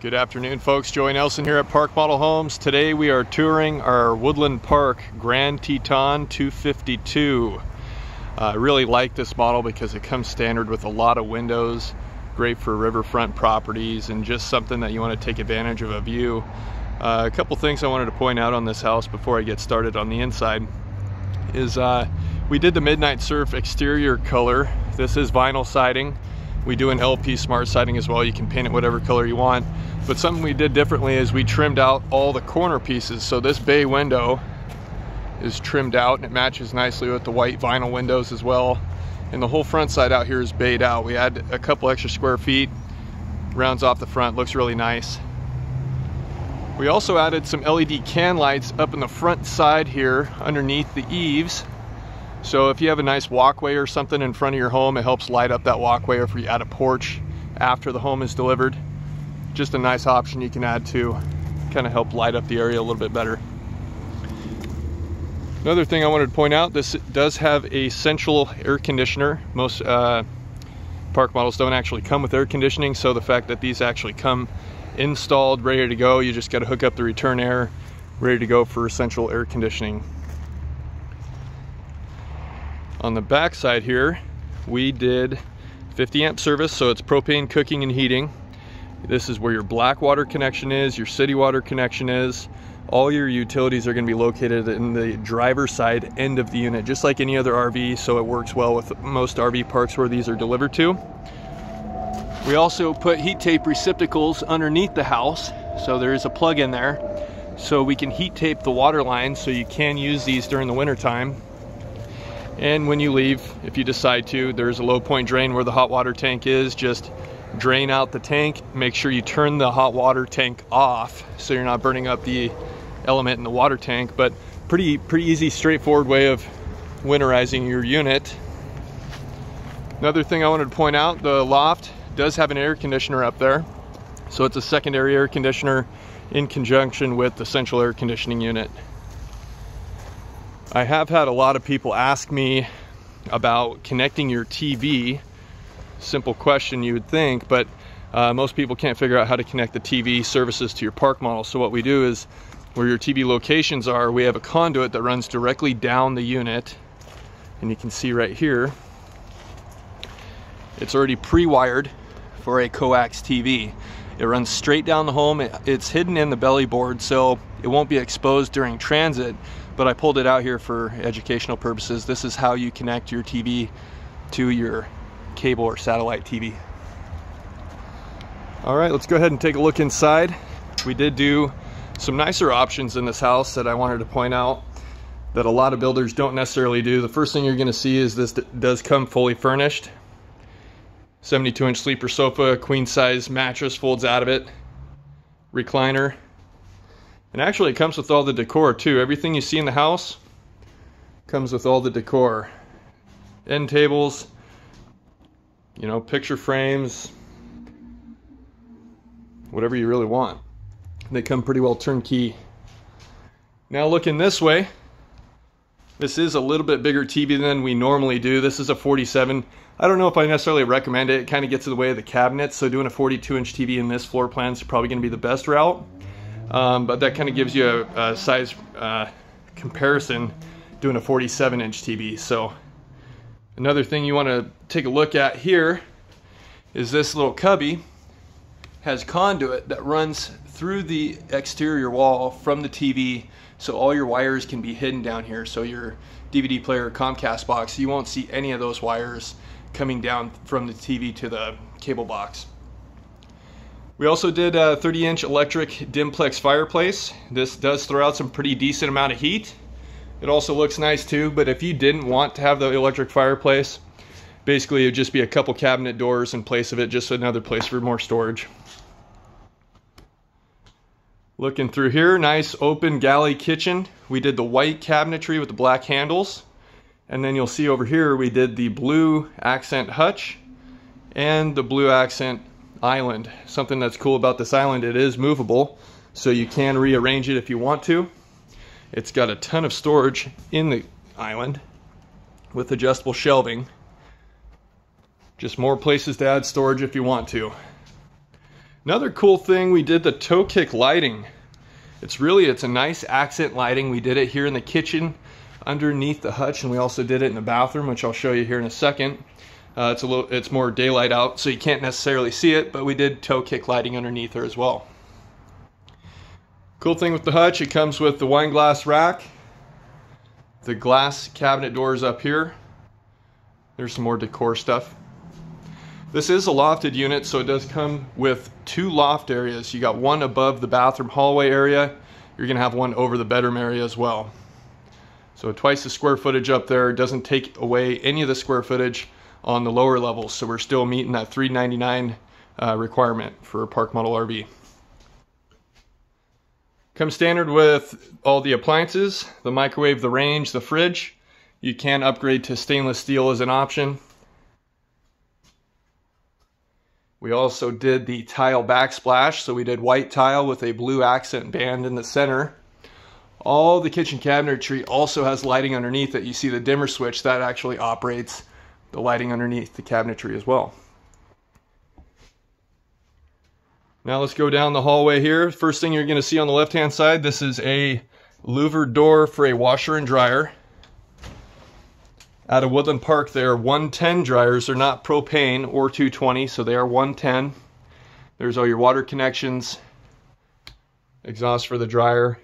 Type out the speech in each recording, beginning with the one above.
Good afternoon, folks. Joey Nelson here at Park Model Homes. Today we are touring our Woodland Park Grand Teton 252. Uh, I really like this model because it comes standard with a lot of windows, great for riverfront properties, and just something that you want to take advantage of a view. Uh, a couple things I wanted to point out on this house before I get started on the inside is uh, we did the Midnight Surf exterior color. This is vinyl siding. We do an LP smart siding as well. You can paint it whatever color you want. But something we did differently is we trimmed out all the corner pieces. So this bay window is trimmed out and it matches nicely with the white vinyl windows as well. And the whole front side out here is bayed out. We add a couple extra square feet, rounds off the front, looks really nice. We also added some LED can lights up in the front side here underneath the eaves so if you have a nice walkway or something in front of your home, it helps light up that walkway or if you add a porch after the home is delivered. Just a nice option you can add to kind of help light up the area a little bit better. Another thing I wanted to point out, this does have a central air conditioner. Most uh, park models don't actually come with air conditioning, so the fact that these actually come installed, ready to go, you just got to hook up the return air, ready to go for central air conditioning. On the back side here, we did 50 amp service, so it's propane cooking and heating. This is where your black water connection is, your city water connection is. All your utilities are gonna be located in the driver's side end of the unit, just like any other RV, so it works well with most RV parks where these are delivered to. We also put heat tape receptacles underneath the house, so there is a plug in there, so we can heat tape the water lines so you can use these during the winter time and when you leave, if you decide to, there's a low point drain where the hot water tank is. Just drain out the tank. Make sure you turn the hot water tank off so you're not burning up the element in the water tank. But pretty, pretty easy, straightforward way of winterizing your unit. Another thing I wanted to point out, the loft does have an air conditioner up there. So it's a secondary air conditioner in conjunction with the central air conditioning unit. I have had a lot of people ask me about connecting your TV. Simple question you would think, but uh, most people can't figure out how to connect the TV services to your park model. So what we do is where your TV locations are, we have a conduit that runs directly down the unit. And you can see right here, it's already pre-wired for a coax TV. It runs straight down the home. It's hidden in the belly board, so it won't be exposed during transit but I pulled it out here for educational purposes. This is how you connect your TV to your cable or satellite TV. All right, let's go ahead and take a look inside. We did do some nicer options in this house that I wanted to point out that a lot of builders don't necessarily do. The first thing you're gonna see is this does come fully furnished. 72 inch sleeper sofa, queen size mattress folds out of it, recliner, and actually it comes with all the decor too. Everything you see in the house comes with all the decor. End tables, you know, picture frames, whatever you really want. They come pretty well turnkey. Now looking this way, this is a little bit bigger TV than we normally do. This is a 47. I don't know if I necessarily recommend it. It kind of gets in the way of the cabinet, so doing a 42 inch TV in this floor plan is probably going to be the best route. Um, but that kind of gives you a, a size uh, comparison doing a 47 inch TV. So another thing you want to take a look at here is this little cubby has conduit that runs through the exterior wall from the TV so all your wires can be hidden down here so your DVD player Comcast box you won't see any of those wires coming down from the TV to the cable box. We also did a 30 inch electric Dimplex fireplace. This does throw out some pretty decent amount of heat. It also looks nice too, but if you didn't want to have the electric fireplace, basically it would just be a couple cabinet doors in place of it, just another place for more storage. Looking through here, nice open galley kitchen. We did the white cabinetry with the black handles. And then you'll see over here, we did the blue accent hutch and the blue accent island. Something that's cool about this island, it is movable, so you can rearrange it if you want to. It's got a ton of storage in the island with adjustable shelving. Just more places to add storage if you want to. Another cool thing, we did the toe kick lighting. It's really, it's a nice accent lighting. We did it here in the kitchen underneath the hutch and we also did it in the bathroom, which I'll show you here in a second. Uh, it's a little, it's more daylight out, so you can't necessarily see it, but we did toe kick lighting underneath there as well. Cool thing with the hutch, it comes with the wine glass rack, the glass cabinet doors up here. There's some more decor stuff. This is a lofted unit, so it does come with two loft areas. You got one above the bathroom hallway area. You're gonna have one over the bedroom area as well. So twice the square footage up there doesn't take away any of the square footage on the lower levels. So we're still meeting that 399 uh, requirement for a park model RV. Comes standard with all the appliances, the microwave, the range, the fridge. You can upgrade to stainless steel as an option. We also did the tile backsplash, so we did white tile with a blue accent band in the center. All the kitchen cabinetry also has lighting underneath it. You see the dimmer switch, that actually operates the lighting underneath the cabinetry as well. Now let's go down the hallway here. First thing you're going to see on the left hand side, this is a louvered door for a washer and dryer. Out of Woodland Park, they are 110 dryers. They're not propane or 220, so they are 110. There's all your water connections, exhaust for the dryer.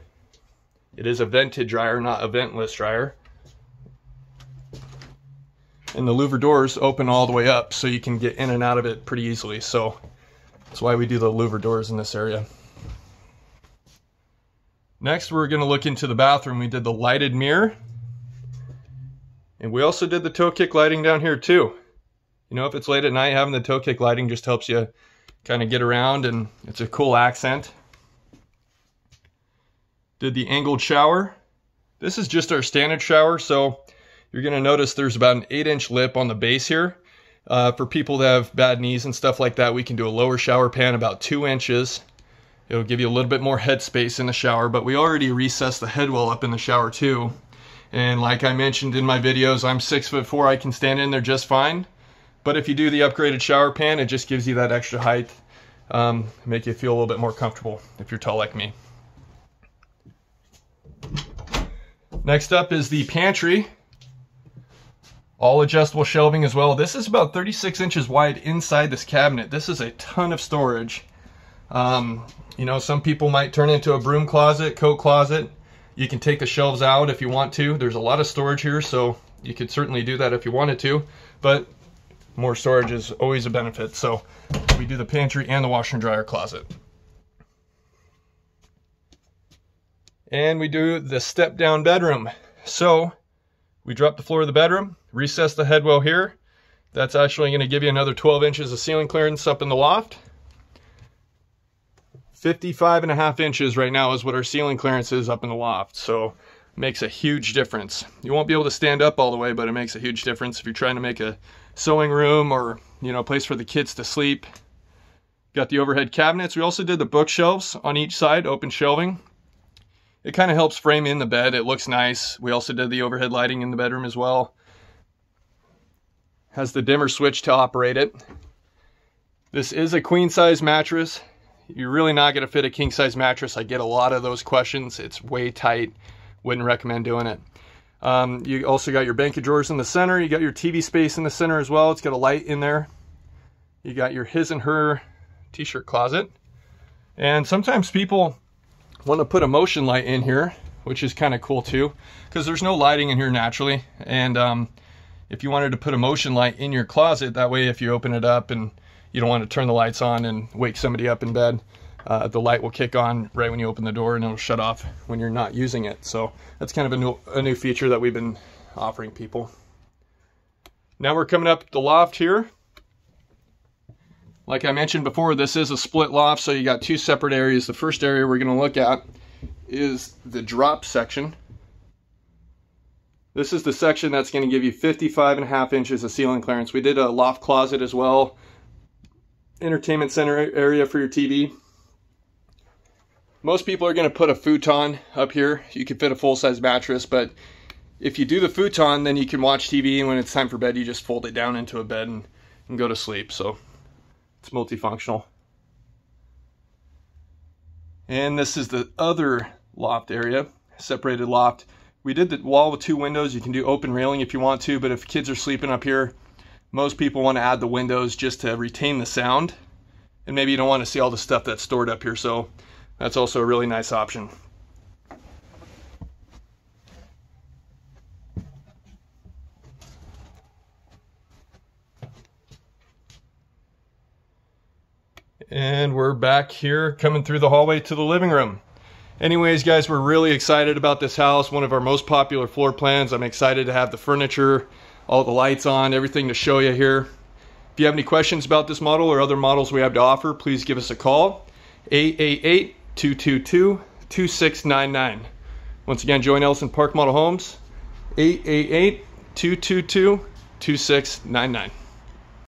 It is a vented dryer, not a ventless dryer. And the louver doors open all the way up, so you can get in and out of it pretty easily. So that's why we do the louver doors in this area. Next, we're going to look into the bathroom. We did the lighted mirror. And we also did the toe kick lighting down here too. You know, if it's late at night, having the toe kick lighting just helps you kind of get around and it's a cool accent. Did the angled shower. This is just our standard shower, so you're going to notice there's about an 8 inch lip on the base here. Uh, for people that have bad knees and stuff like that, we can do a lower shower pan about 2 inches. It'll give you a little bit more head space in the shower, but we already recessed the head well up in the shower too. And like I mentioned in my videos, I'm six foot four, I can stand in there just fine. But if you do the upgraded shower pan, it just gives you that extra height, um, make you feel a little bit more comfortable if you're tall like me. Next up is the pantry. All adjustable shelving as well. This is about 36 inches wide inside this cabinet. This is a ton of storage. Um, you know, some people might turn into a broom closet, coat closet. You can take the shelves out if you want to. There's a lot of storage here, so you could certainly do that if you wanted to, but more storage is always a benefit. So we do the pantry and the washer and dryer closet. And we do the step down bedroom. So we drop the floor of the bedroom, recess the headwell here. That's actually going to give you another 12 inches of ceiling clearance up in the loft. 55 and a half inches right now is what our ceiling clearance is up in the loft. So makes a huge difference. You won't be able to stand up all the way, but it makes a huge difference if you're trying to make a sewing room or, you know, a place for the kids to sleep. Got the overhead cabinets. We also did the bookshelves on each side, open shelving. It kind of helps frame in the bed. It looks nice. We also did the overhead lighting in the bedroom as well. Has the dimmer switch to operate it. This is a queen size mattress you're really not going to fit a king size mattress. I get a lot of those questions. It's way tight. Wouldn't recommend doing it. Um, you also got your bank of drawers in the center. You got your TV space in the center as well. It's got a light in there. You got your his and her t-shirt closet. And sometimes people want to put a motion light in here, which is kind of cool too, because there's no lighting in here naturally. And um, if you wanted to put a motion light in your closet, that way if you open it up and you don't want to turn the lights on and wake somebody up in bed. Uh, the light will kick on right when you open the door and it'll shut off when you're not using it. So that's kind of a new, a new feature that we've been offering people. Now we're coming up the loft here. Like I mentioned before, this is a split loft, so you got two separate areas. The first area we're going to look at is the drop section. This is the section that's going to give you 55 and a half inches of ceiling clearance. We did a loft closet as well entertainment center area for your TV. Most people are going to put a futon up here. You can fit a full-size mattress, but if you do the futon, then you can watch TV, and when it's time for bed, you just fold it down into a bed and, and go to sleep. So it's multifunctional. And this is the other loft area, separated loft. We did the wall with two windows. You can do open railing if you want to, but if kids are sleeping up here, most people want to add the windows just to retain the sound. And maybe you don't want to see all the stuff that's stored up here, so that's also a really nice option. And we're back here coming through the hallway to the living room. Anyways, guys, we're really excited about this house. One of our most popular floor plans. I'm excited to have the furniture, all the lights on, everything to show you here. If you have any questions about this model or other models we have to offer, please give us a call. 888-222-2699. Once again, Joey Nelson Park Model Homes, 888-222-2699.